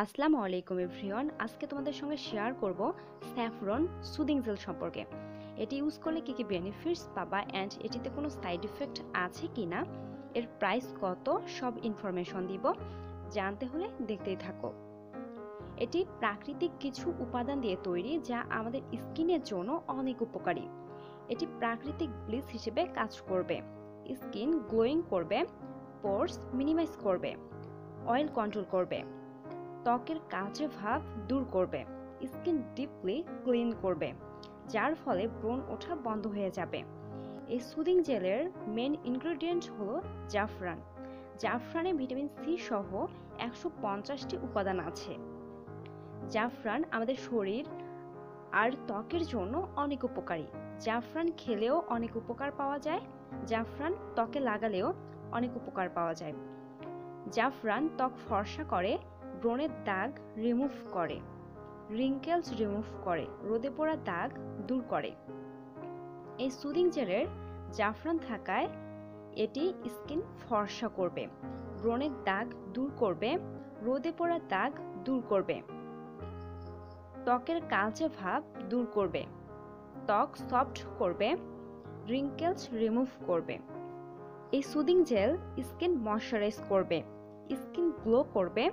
আসসালামু আলাইকুম এভরিওয়ান। আজকে তোমাদের সঙ্গে শেয়ার করব স্যাফরন সুদিং জেল সম্পর্কে। এটি ইউজ করলে কী কী বেনিফিটস পাবা অ্যান্ড এটিতে কোনো সাইড ইফেক্ট আছে কি না এর প্রাইস কত? সব ইনফরমেশন দিব। জানতে হলে দেখতেই থাকো। এটি প্রাকৃতিক কিছু উপাদান দিয়ে তৈরি যা আমাদের স্কিনের জন্য অনেক উপকারী। এটি প্রাকৃতিক ব্লিচ হিসেবে কাজ করবে। স্কিন গ্লোয়িং করবে, পোর্স মিনিমাইজ করবে, অয়েল কন্ট্রোল করবে। ত্বকের কাঁচে ভাব দূর করবে, স্কিন ডিপলি ক্লিন করবে, যার ফলে ব্রণ ওঠা বন্ধ হয়ে যাবে। এই সুদিং জেলের মেন ইনগ্রেডিয়েন্ট হলো জাফরান। জাফরানে ভিটামিন সি সহ একশো পঞ্চাশটি উপাদান আছে। জাফরান আমাদের শরীর আর ত্বকের জন্য অনেক উপকারী। জাফরান খেলেও অনেক উপকার পাওয়া যায়, জাফরান ত্বকে লাগালেও অনেক উপকার পাওয়া যায়। জাফরান ত্বক ফর্সা করে ব্রণের দাগ রিমুভ করে। রিঙ্কেলস রিমুভ করে। রোদে পড়া দাগ দূর করে। এই সুদিং জেলের জাফরান থাকায় এটি স্কিন ফর্সা করবে, ব্রণের দাগ দূর করবে, রোদে পড়া দাগ দূর করবে। ত্বকের কালচে ভাব দূর করবে। ত্বক সফট করবে রিঙ্কেলস রিমুভ করবে। এই সুদিং জেল স্কিন ময়শ্চারাইজ করবে স্কিন গ্লো করবে।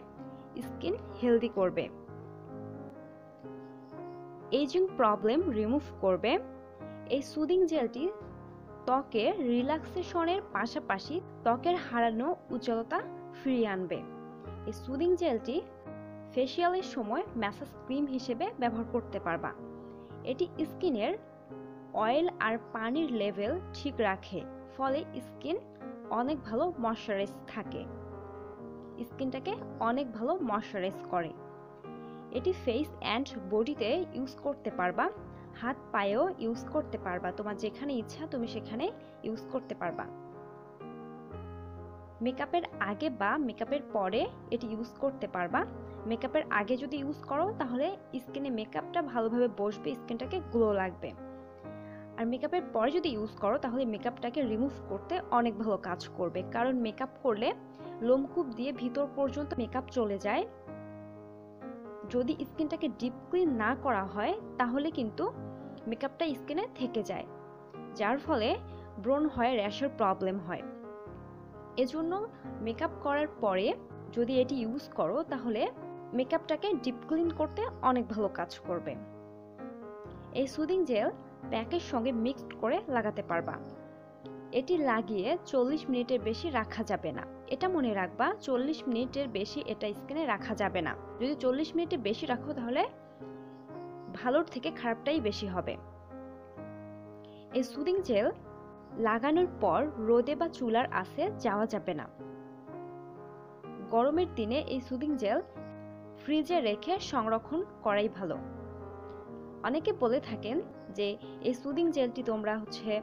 স্কিন হেলদি করবে। এজিং প্রবলেম রিমুভ করবে। এই সুদিং জেলটি ত্বকে রিল্যাক্সেশনের পাশাপাশি ত্বকের হারানো উজ্জ্বলতা ফিরিয়ে আনবে। এই সুদিং জেলটি ফেসিয়ালের সময় ম্যাসাজ ক্রিম হিসেবে ব্যবহার করতে পারবা। এটি স্কিনের অয়েল আর পানির লেভেল ঠিক রাখে, ফলে স্কিন অনেক ভালো ময়শ্চারাইজ থাকে। স্কিনটাকে অনেক ভালো ময়শ্চারাইজ করে। এটি ফেস অ্যান্ড বডিতে ইউজ করতে পারবা, হাত পায়েও ইউজ করতে পারবা, তোমার যেখানে ইচ্ছা তুমি সেখানে ইউজ করতে পারবা। মেকআপের আগে বা মেকআপের পরে এটি ইউজ করতে পারবা। মেকআপের আগে যদি ইউজ করো, তাহলে স্কিনে মেকআপটা ভালোভাবে বসবে, স্কিনটাকে গ্লো লাগবে। আর মেকআপের পরে যদি ইউজ করো, তাহলে মেকআপটাকে রিমুভ করতে অনেক ভালো কাজ করবে। কারণ মেকআপ করলে লোমকূপ দিয়ে ভিতর পর্যন্ত মেকআপ চলে যায়। যদি স্কিনটাকে ডিপ ক্লিন না করা হয়, তাহলে কিন্তু মেকআপটা স্কিনে থেকে যায়, যার ফলে ব্রণ হয়, র্যাশের প্রবলেম হয়। এজন্য মেকআপ করার পরে যদি এটি ইউজ করো, তাহলে মেকআপটাকে ডিপ ক্লিন করতে অনেক ভালো কাজ করবে। এই সুদিং জেল প্যাকের সঙ্গে মিক্সড করে লাগাতে পারবা। এটি লাগিয়ে চল্লিশ মিনিটের বেশি রাখা যাবে না। এটা মনে রাখবা, চল্লিশ মিনিটের বেশি এটা স্কিনে রাখা যাবে না। যদি চল্লিশ মিনিটের বেশি রাখো তাহলে ভালোর থেকে খারাপটাই বেশি হবে। এই সুদিং জেল লাগানোর পর রোদে বা চুলার আসে যাওয়া যাবে না। গরমের দিনে এই সুদিং জেল ফ্রিজে রেখে সংরক্ষণ করাই ভালো। অনেকে বলে থাকেন যে এই সুদিং জেলটি তোমরা হচ্ছে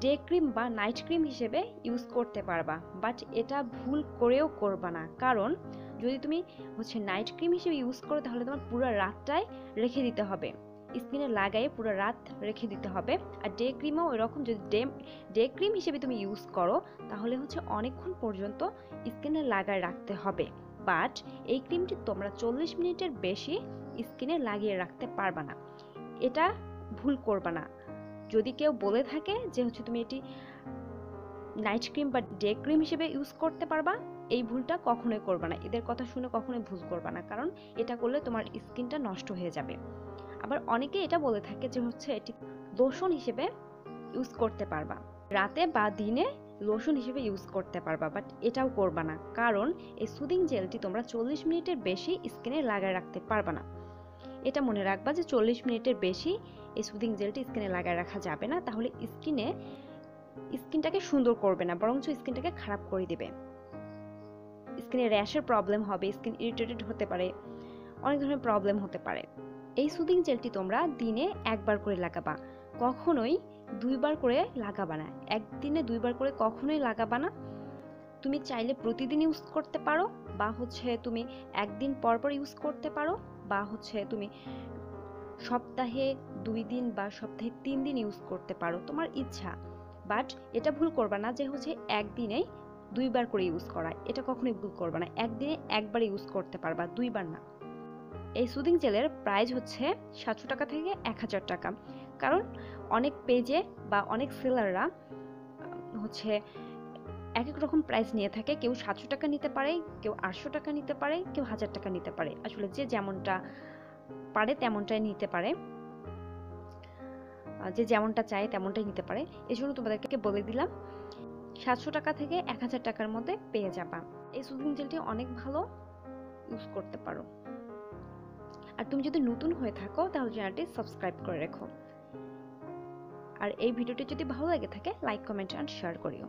ডে ক্রিম বা নাইট ক্রিম হিসেবে ইউজ করতে পারবা, বাট এটা ভুল করেও করবা না। কারণ যদি তুমি হচ্ছে নাইট ক্রিম হিসেবে ইউজ করো, তাহলে তোমার পুরো রাতটাই রেখে দিতে হবে। স্কিনে লাগাই পুরো রাত রেখে দিতে হবে। আর ডে ক্রিমও এরকম যদি ডে ডে ক্রিম হিসেবে তুমি ইউজ করো, তাহলে হচ্ছে অনেকক্ষণ পর্যন্ত স্কিনে লাগায় রাখতে হবে। বাট এই ক্রিমটি তোমরা চল্লিশ মিনিটের বেশি স্কিনে লাগিয়ে রাখতে পারবা না। এটা ভুল করবা না। যদি কেউ বলে থাকে যে হচ্ছে তুমি এটি নাইট ক্রিম বা ডে ক্রিম হিসেবে ইউজ করতে পারবা, এই ভুলটা কখনোই করবা না। এদের কথা শুনে কখনোই ভুল করবা না, কারণ এটা করলে তোমার স্কিনটা নষ্ট হয়ে যাবে। আবার অনেকে এটা বলে থাকে যে হচ্ছে এটি লোশন হিসেবে ইউজ করতে পারবা। রাতে বা দিনে লোশন হিসেবে ইউজ করতে পারবা বাট এটাও করবা না। কারণ এই সুদিং জেলটি তোমরা চল্লিশ মিনিটের বেশি স্কিনে লাগায় রাখতে পারবা না। এটা মনে রাখবা যে চল্লিশ মিনিটের বেশি এই সুদিং জেলটি স্কিনে লাগায় রাখা যাবে না, তাহলে স্কিনে স্কিনটাকে সুন্দর করবে না, বরঞ্চ স্কিনটাকে খারাপ করে দিবে। স্কিনে র্যাশের প্রবলেম হবে স্কিন ইরিটেটেড হতে পারে, অনেক ধরনের প্রবলেম হতে পারে। এই সুদিং জেলটি তোমরা দিনে একবার করে লাগাবা, কখনোই দুইবার করে লাগাবা না। একদিনে দুইবার করে কখনোই লাগাবা না। তুমি চাইলে প্রতিদিন ইউজ করতে পারো, বা হচ্ছে তুমি একদিন পর পর ইউজ করতে পারো। বা হচ্ছে তুমি সপ্তাহে দুই দিন বা সপ্তাহে তিন দিন ইউজ করতে পারো, তোমার ইচ্ছা। বাট এটা ভুল করবা না যে হচ্ছে একদিনেই দুইবার করে ইউজ করা। এটা কখনোই ভুল করবে না। একদিনে একবার ইউজ করতে পারবা, দুইবার না। এই সুদিং জেলের প্রাইস হচ্ছে সাতশো টাকা থেকে এক হাজার টাকা। কারণ অনেক পেজে বা অনেক সেলাররা হচ্ছে এক এক রকম প্রাইস নিয়ে থাকে। কেউ সাতশো টাকা নিতে পারে, কেউ আটশো টাকা নিতে পারে, কেউ হাজার টাকা নিতে পারে। আসলে যে যেমনটা পারে তেমনটাই নিতে পারে। যে যেমনটা চায় তেমনটাই নিতে পারে। এই জন্য তোমাদেরকে বলে দিলাম, সাতশো টাকা থেকে এক হাজার টাকার মধ্যে পেয়ে যাবা। এই সুদিং জেলটি অনেক ভালো ইউজ করতে পারো। আর তুমি যদি নতুন হয়ে থাকো, তাহলে চ্যানেলটি সাবস্ক্রাইব করে রেখো। আর এই ভিডিওটি যদি ভালো লাগে থাকে লাইক কমেন্ট অ্যান্ড শেয়ার করিও।